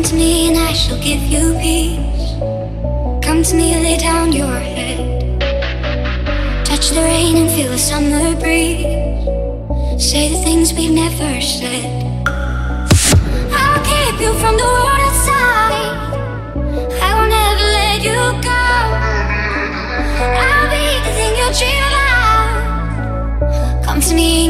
Come to me and I shall give you peace. Come to me, lay down your head. Touch the rain and feel the summer breeze. Say the things we've never said. I'll keep you from the world outside. I will never let you go. I'll be the thing you dream about. Come to me and